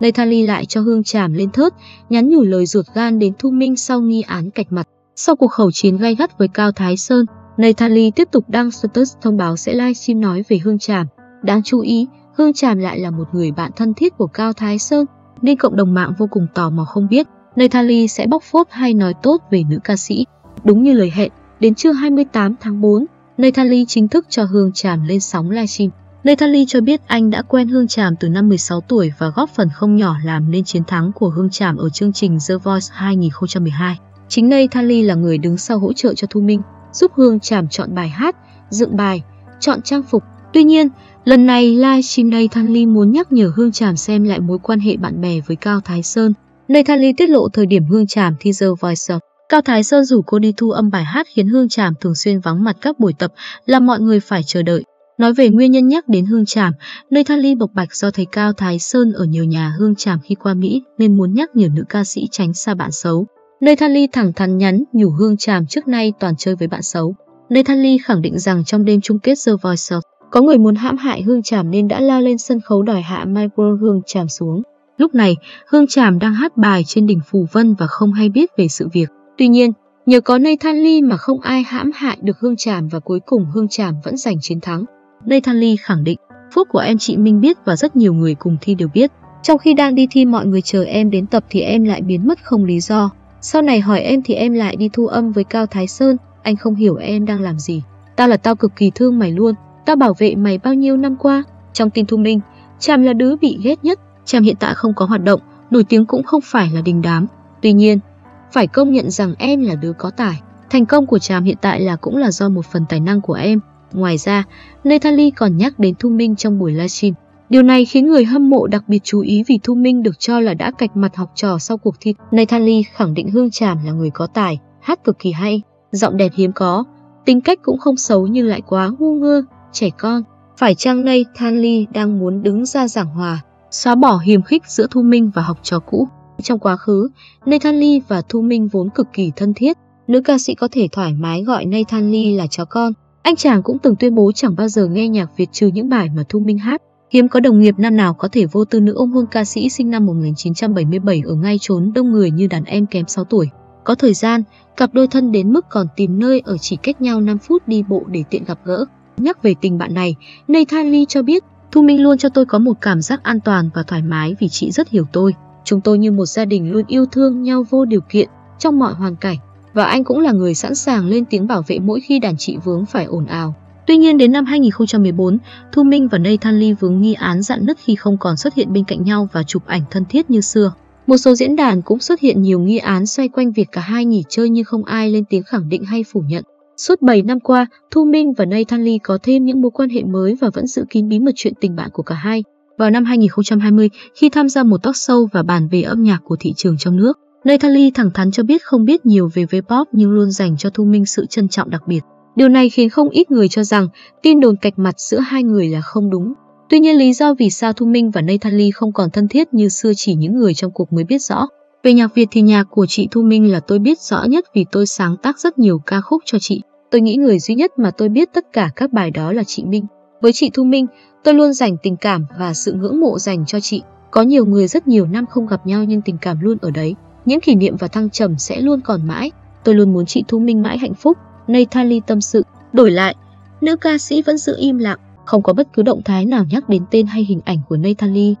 Nathalie lại cho Hương Tràm lên thớt, nhắn nhủ lời ruột gan đến Thu Minh sau nghi án cạch mặt. Sau cuộc khẩu chiến gay gắt với Cao Thái Sơn, Nathalie tiếp tục đăng status thông báo sẽ livestream nói về Hương Tràm. Đáng chú ý, Hương Tràm lại là một người bạn thân thiết của Cao Thái Sơn, nên cộng đồng mạng vô cùng tò mò không biết Nathalie sẽ bóc phốt hay nói tốt về nữ ca sĩ. Đúng như lời hẹn, đến trưa 28 tháng 4, Nathalie chính thức cho Hương Tràm lên sóng livestream. Nathalie cho biết anh đã quen Hương Tràm từ năm 16 tuổi và góp phần không nhỏ làm nên chiến thắng của Hương Tràm ở chương trình The Voice 2012. Chính Nathalie là người đứng sau hỗ trợ cho Thu Minh, giúp Hương Tràm chọn bài hát, dựng bài, chọn trang phục. Tuy nhiên, lần này livestream Nathalie muốn nhắc nhở Hương Tràm xem lại mối quan hệ bạn bè với Cao Thái Sơn. Nathalie tiết lộ thời điểm Hương Tràm thi The Voice Cao Thái Sơn rủ cô đi thu âm bài hát khiến Hương Tràm thường xuyên vắng mặt các buổi tập, làm mọi người phải chờ đợi. Nói về nguyên nhân nhắc đến Hương Tràm, nơi Nathalie bộc bạch do thấy Cao Thái Sơn ở nhiều nhà Hương Tràm khi qua Mỹ nên muốn nhắc nhiều nữ ca sĩ tránh xa bạn xấu. Nơi Nathalie thẳng thắn nhắn nhủ Hương Tràm trước nay toàn chơi với bạn xấu. Nơi Nathalie khẳng định rằng trong đêm chung kết The Voice có người muốn hãm hại Hương Tràm nên đã lao lên sân khấu đòi hạ micro Hương Tràm xuống. Lúc này, Hương Tràm đang hát bài trên đỉnh Phù Vân và không hay biết về sự việc. Tuy nhiên, nhờ có nơi Than Ly mà không ai hãm hại được Hương Tràm và cuối cùng Hương Tràm vẫn giành chiến thắng. Nathan Lee khẳng định, phúc của em chị Minh biết và rất nhiều người cùng thi đều biết. Trong khi đang đi thi mọi người chờ em đến tập thì em lại biến mất không lý do. Sau này hỏi em thì em lại đi thu âm với Cao Thái Sơn, anh không hiểu em đang làm gì. Tao là tao cực kỳ thương mày luôn, tao bảo vệ mày bao nhiêu năm qua. Trong tin thu minh, Tràm là đứa bị ghét nhất, Tràm hiện tại không có hoạt động, nổi tiếng cũng không phải là đình đám. Tuy nhiên, phải công nhận rằng em là đứa có tài. Thành công của Tràm hiện tại là cũng là do một phần tài năng của em. Ngoài ra, Nathalie còn nhắc đến Thu Minh trong buổi livestream. Điều này khiến người hâm mộ đặc biệt chú ý vì Thu Minh được cho là đã cạch mặt học trò sau cuộc thi. Nathalie khẳng định Hương Tràm là người có tài, hát cực kỳ hay, giọng đẹp hiếm có, tính cách cũng không xấu nhưng lại quá ngu ngơ, trẻ con. Phải chăng Nathalie đang muốn đứng ra giảng hòa, xóa bỏ hiềm khích giữa Thu Minh và học trò cũ? Trong quá khứ, Nathan Lee và Thu Minh vốn cực kỳ thân thiết, nữ ca sĩ có thể thoải mái gọi Nathan Lee là chó con. Anh chàng cũng từng tuyên bố chẳng bao giờ nghe nhạc Việt trừ những bài mà Thu Minh hát. Hiếm có đồng nghiệp nam nào có thể vô tư nữ ôm hôn ca sĩ sinh năm 1977 ở ngay trốn đông người như đàn em kém 6 tuổi. Có thời gian, cặp đôi thân đến mức còn tìm nơi ở chỉ cách nhau 5 phút đi bộ để tiện gặp gỡ. Nhắc về tình bạn này, Nathan Lee cho biết, Thu Minh luôn cho tôi có một cảm giác an toàn và thoải mái vì chị rất hiểu tôi. Chúng tôi như một gia đình luôn yêu thương nhau vô điều kiện trong mọi hoàn cảnh và anh cũng là người sẵn sàng lên tiếng bảo vệ mỗi khi đàn chị vướng phải ồn ào. Tuy nhiên đến năm 2014, Thu Minh và Nathan Lee vướng nghi án dạn nứt khi không còn xuất hiện bên cạnh nhau và chụp ảnh thân thiết như xưa. Một số diễn đàn cũng xuất hiện nhiều nghi án xoay quanh việc cả hai nghỉ chơi nhưng không ai lên tiếng khẳng định hay phủ nhận. Suốt 7 năm qua, Thu Minh và Nathan Lee có thêm những mối quan hệ mới và vẫn giữ kín bí mật chuyện tình bạn của cả hai. Vào năm 2020, khi tham gia một talk show và bàn về âm nhạc của thị trường trong nước, Nathalie thẳng thắn cho biết không biết nhiều về V-pop nhưng luôn dành cho Thu Minh sự trân trọng đặc biệt. Điều này khiến không ít người cho rằng tin đồn cạch mặt giữa hai người là không đúng. Tuy nhiên lý do vì sao Thu Minh và Nathalie không còn thân thiết như xưa chỉ những người trong cuộc mới biết rõ. Về nhạc Việt thì nhạc của chị Thu Minh là tôi biết rõ nhất vì tôi sáng tác rất nhiều ca khúc cho chị. Tôi nghĩ người duy nhất mà tôi biết tất cả các bài đó là chị Minh. Với chị Thu Minh, tôi luôn dành tình cảm và sự ngưỡng mộ dành cho chị. Có nhiều người rất nhiều năm không gặp nhau nhưng tình cảm luôn ở đấy. Những kỷ niệm và thăng trầm sẽ luôn còn mãi. Tôi luôn muốn chị Thu Minh mãi hạnh phúc. Nathalie tâm sự. Đổi lại, nữ ca sĩ vẫn giữ im lặng, không có bất cứ động thái nào nhắc đến tên hay hình ảnh của Nathalie.